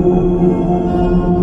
Ooh.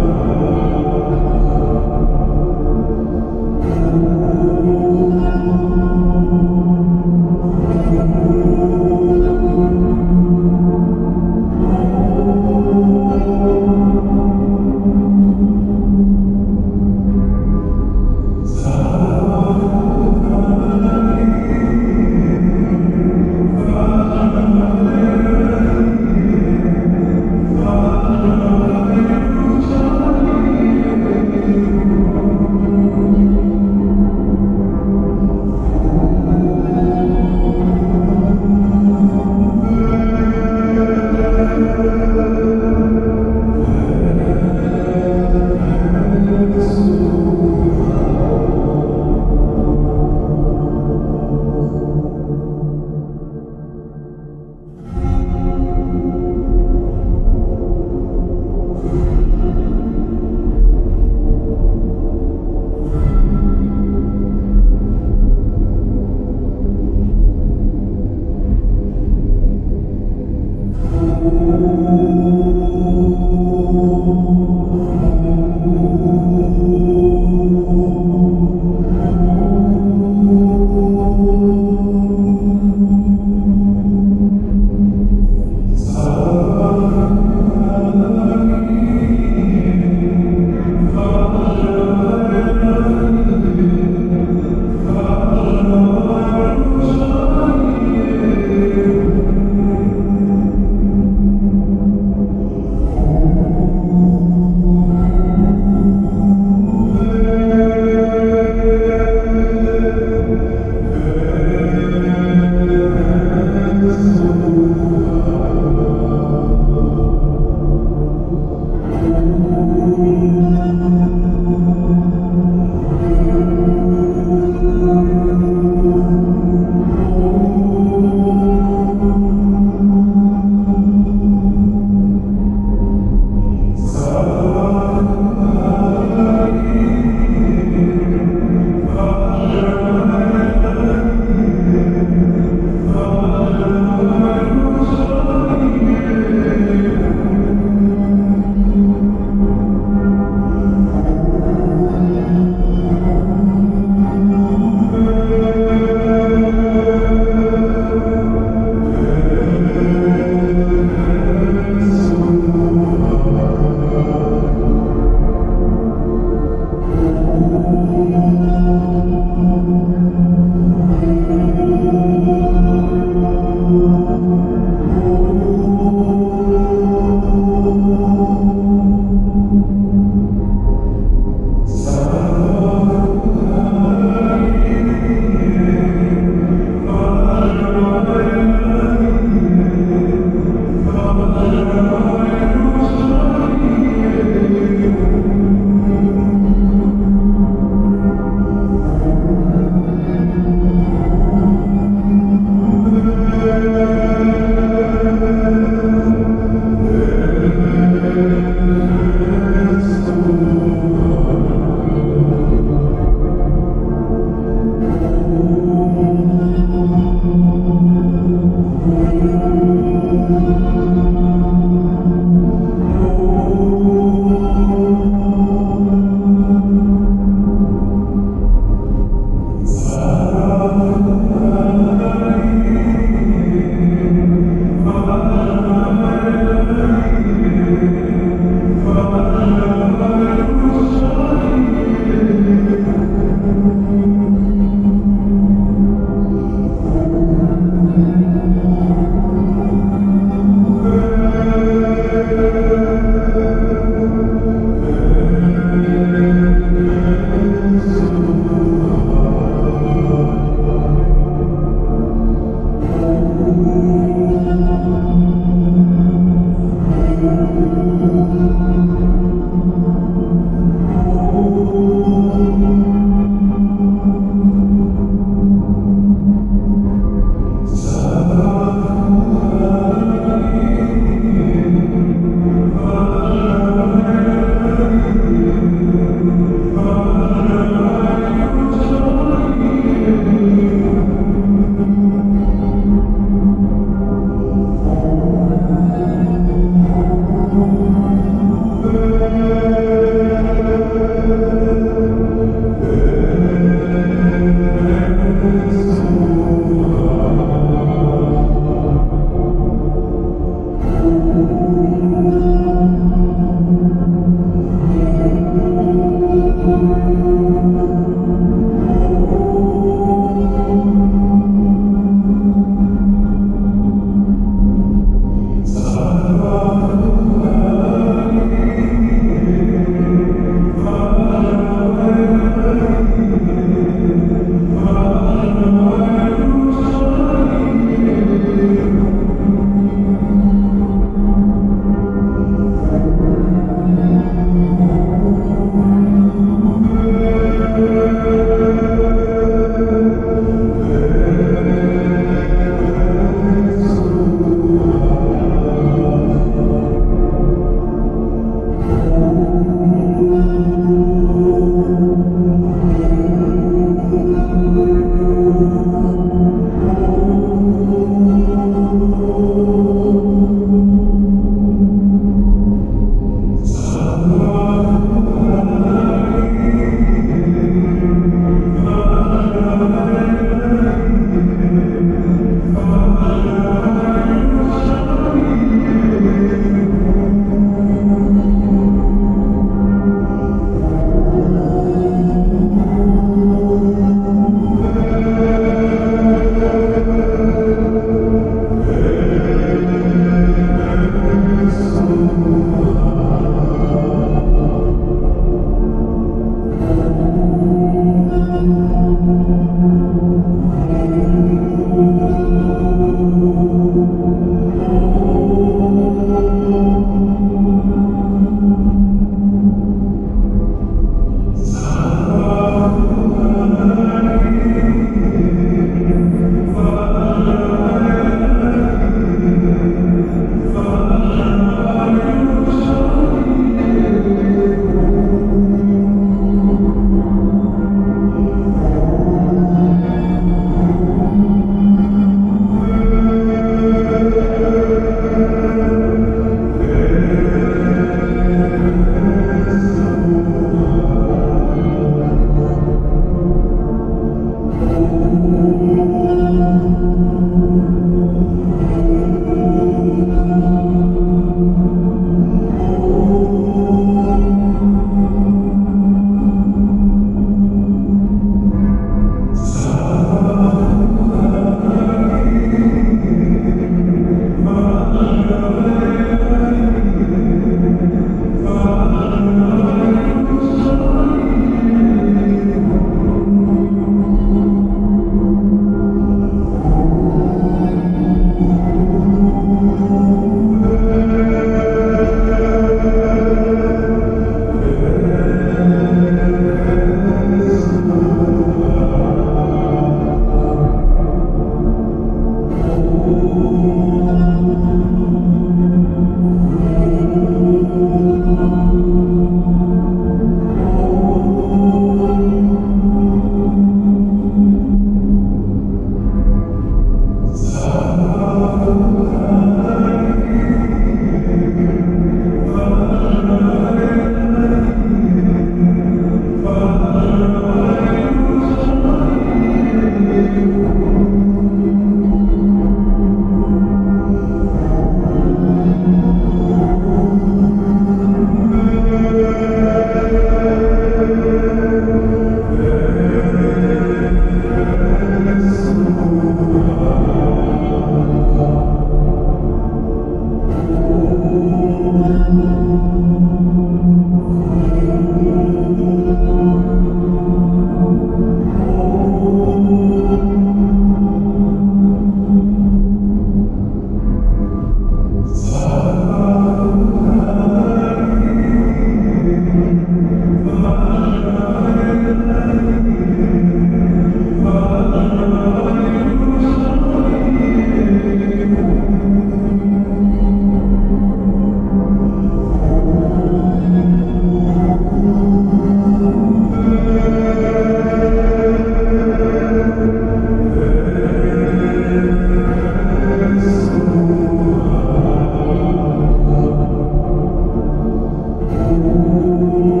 Ooh.